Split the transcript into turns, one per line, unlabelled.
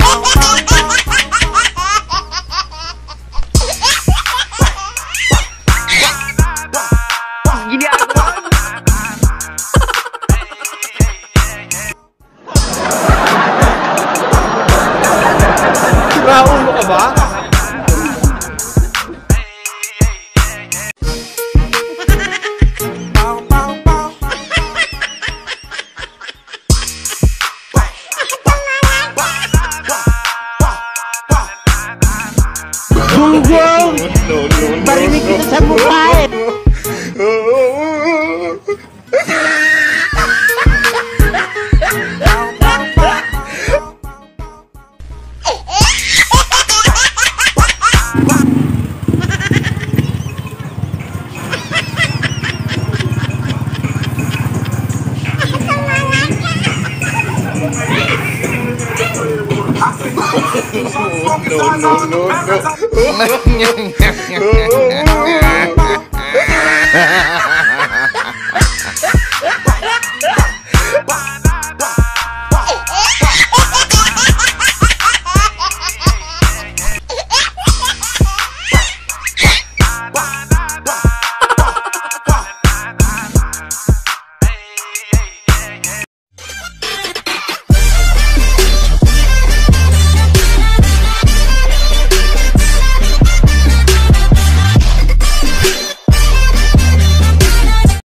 Raulo
Gunggong! Barinig kita sa mukha eh!
no, no, no.